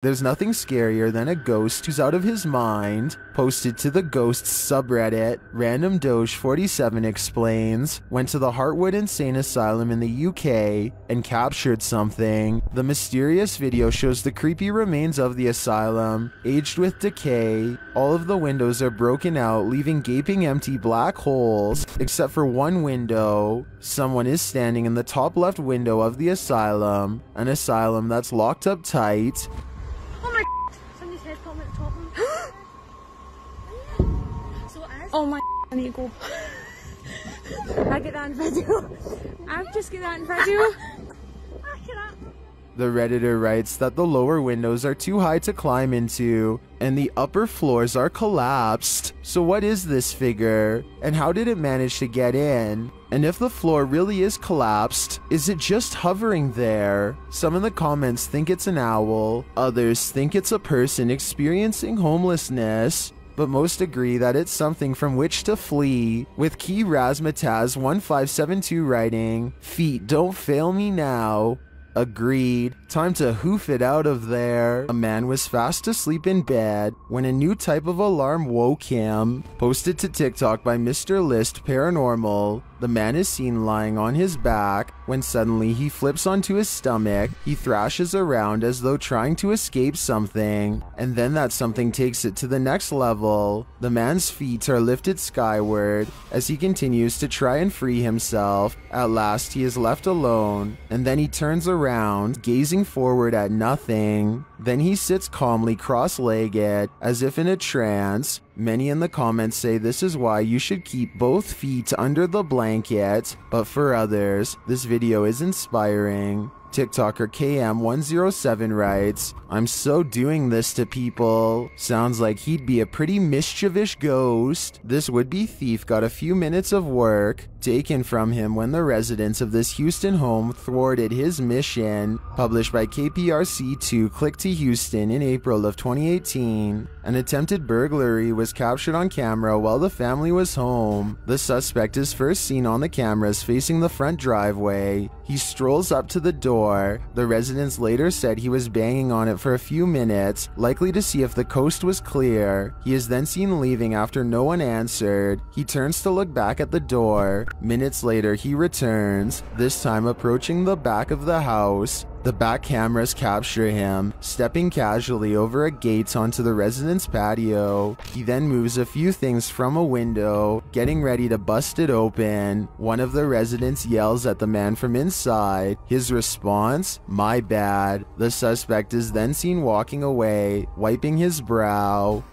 There's nothing scarier than a ghost who's out of his mind. Posted to the Ghosts subreddit, Random Doge 47 explains, went to the Hartwood Insane Asylum in the UK and captured something. The mysterious video shows the creepy remains of the asylum, aged with decay. All of the windows are broken out, leaving gaping empty black holes, except for one window. Someone is standing in the top left window of the asylum, an asylum that's locked up tight. Oh my Somebody's head popping at the top of him. so is. Oh my I need to go. I get that in video. I've just get that in video. The Redditor writes that the lower windows are too high to climb into, and the upper floors are collapsed. So, what is this figure? And how did it manage to get in? And if the floor really is collapsed, is it just hovering there? Some in the comments think it's an owl, others think it's a person experiencing homelessness but most agree that it's something from which to flee, with Key Razmataz1572 writing, Feet don't fail me now. Agreed. Time to hoof it out of there. A man was fast asleep in bed when a new type of alarm woke him. Posted to TikTok by Mr. List Paranormal. The man is seen lying on his back when suddenly he flips onto his stomach. He thrashes around as though trying to escape something, and then that something takes it to the next level. The man's feet are lifted skyward as he continues to try and free himself. At last, he is left alone, and then he turns around, gazing forward at nothing. Then he sits calmly cross legged, as if in a trance. Many in the comments say this is why you should keep both feet under the blanket, but for others, this video is inspiring. TikToker KM107 writes, I'm so doing this to people. Sounds like he'd be a pretty mischievous ghost. This would be thief got a few minutes of work taken from him when the residents of this Houston home thwarted his mission. Published by KPRC2 Click2Houston in April of 2018. An attempted burglary was captured on camera while the family was home. The suspect is first seen on the cameras facing the front driveway. He strolls up to the door. The residents later said he was banging on it for a few minutes, likely to see if the coast was clear. He is then seen leaving after no one answered. He turns to look back at the door. Minutes later, he returns, this time approaching the back of the house. The back cameras capture him, stepping casually over a gate onto the residence patio. He then moves a few things from a window, getting ready to bust it open. One of the residents yells at the man from inside. His response, My bad. The suspect is then seen walking away, wiping his brow.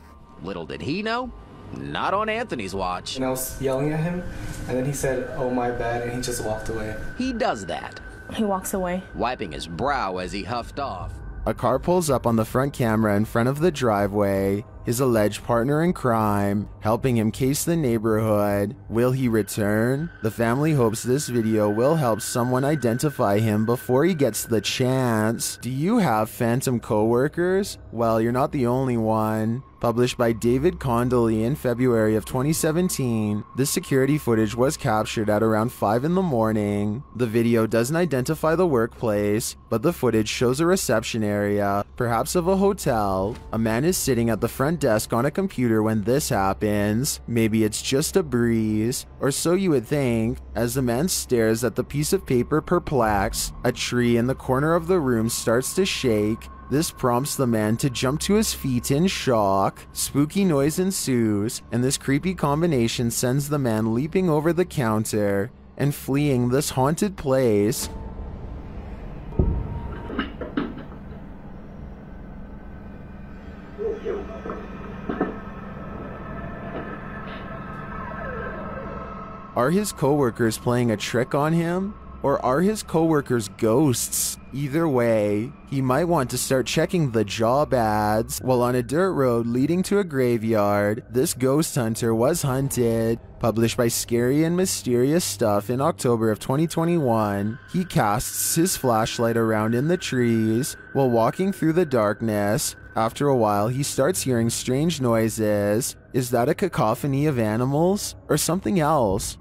Little did he know, not on Anthony's watch. And I was yelling at him, and then he said, Oh my bad, and he just walked away. He does that, He walks away. wiping his brow as he huffed off. A car pulls up on the front camera in front of the driveway. His alleged partner in crime, helping him case the neighborhood. Will he return? The family hopes this video will help someone identify him before he gets the chance. Do you have phantom coworkers? Well, you're not the only one. Published by David Condley in February of 2017, this security footage was captured at around 5 in the morning. The video doesn't identify the workplace, but the footage shows a reception area, perhaps of a hotel. A man is sitting at the front desk on a computer when this happens. Maybe it's just a breeze, or so you would think, as the man stares at the piece of paper perplexed. A tree in the corner of the room starts to shake, this prompts the man to jump to his feet in shock. Spooky noise ensues, and this creepy combination sends the man leaping over the counter and fleeing this haunted place. Are his coworkers playing a trick on him? Or are his coworkers ghosts? Either way, he might want to start checking the job ads. While on a dirt road leading to a graveyard, this ghost hunter was hunted. Published by Scary and Mysterious Stuff in October of 2021, he casts his flashlight around in the trees while walking through the darkness. After a while, he starts hearing strange noises. Is that a cacophony of animals or something else?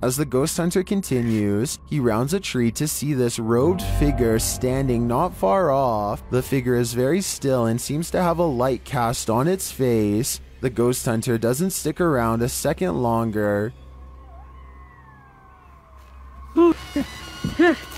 As the ghost hunter continues, he rounds a tree to see this robed figure standing not far off. The figure is very still and seems to have a light cast on its face. The ghost hunter doesn't stick around a second longer.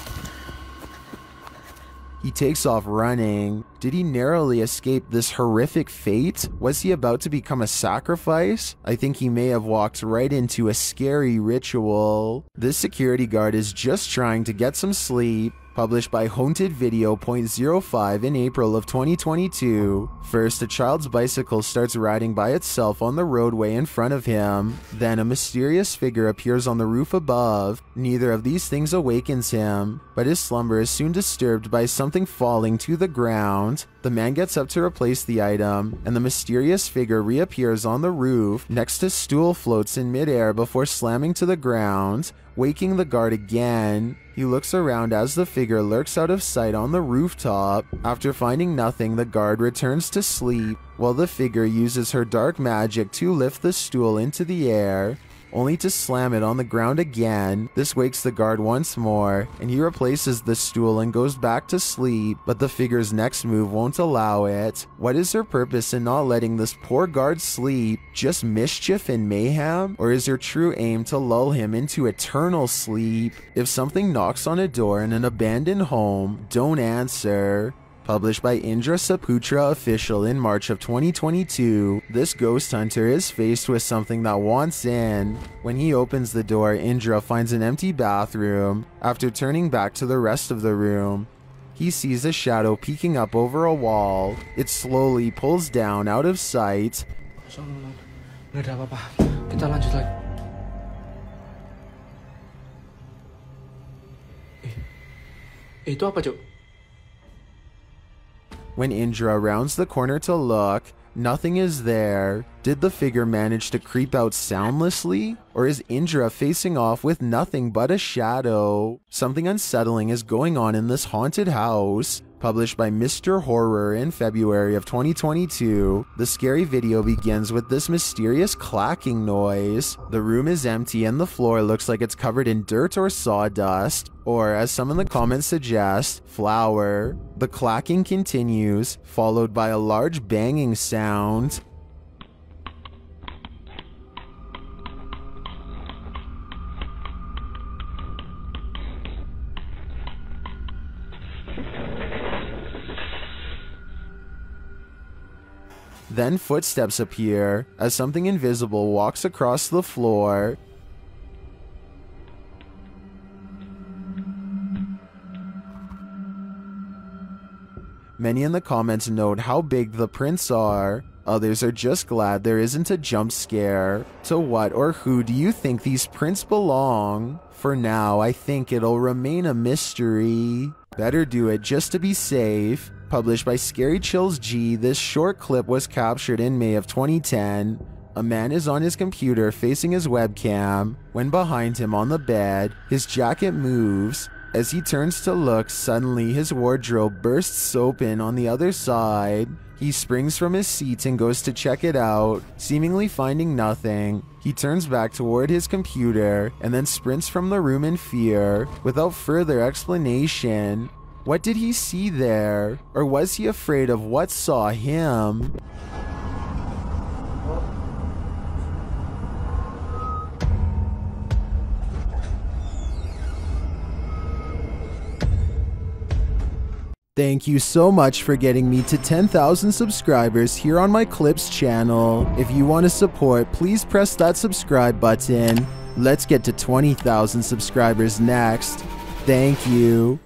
He takes off running. Did he narrowly escape this horrific fate? Was he about to become a sacrifice? I think he may have walked right into a scary ritual. This security guard is just trying to get some sleep published by Haunted Video .05 in April of 2022. First, a child's bicycle starts riding by itself on the roadway in front of him. Then, a mysterious figure appears on the roof above. Neither of these things awakens him, but his slumber is soon disturbed by something falling to the ground. The man gets up to replace the item, and the mysterious figure reappears on the roof next to stool floats in midair before slamming to the ground, waking the guard again. He looks around as the figure lurks out of sight on the rooftop. After finding nothing, the guard returns to sleep while the figure uses her dark magic to lift the stool into the air only to slam it on the ground again. This wakes the guard once more, and he replaces the stool and goes back to sleep, but the figure's next move won't allow it. What is her purpose in not letting this poor guard sleep? Just mischief and mayhem? Or is her true aim to lull him into eternal sleep? If something knocks on a door in an abandoned home, don't answer. Published by Indra Saputra Official in March of 2022, this ghost hunter is faced with something that wants in. When he opens the door, Indra finds an empty bathroom. After turning back to the rest of the room, he sees a shadow peeking up over a wall. It slowly pulls down out of sight. Eh, eh? When Indra rounds the corner to look, nothing is there. Did the figure manage to creep out soundlessly? Or is Indra facing off with nothing but a shadow? Something unsettling is going on in this haunted house. Published by Mr. Horror in February of 2022, the scary video begins with this mysterious clacking noise. The room is empty and the floor looks like it's covered in dirt or sawdust, or as some in the comments suggest, flour. The clacking continues, followed by a large banging sound. Then footsteps appear as something invisible walks across the floor. Many in the comments note how big the prints are. Others are just glad there isn't a jump scare. To what or who do you think these prints belong? For now, I think it'll remain a mystery. Better do it just to be safe. Published by Scary Chills G, this short clip was captured in May of 2010. A man is on his computer facing his webcam when behind him on the bed, his jacket moves. As he turns to look, suddenly his wardrobe bursts open on the other side. He springs from his seat and goes to check it out, seemingly finding nothing. He turns back toward his computer and then sprints from the room in fear without further explanation. What did he see there? Or was he afraid of what saw him? Thank you so much for getting me to 10,000 subscribers here on my Clips channel. If you want to support, please press that subscribe button. Let's get to 20,000 subscribers next. Thank you.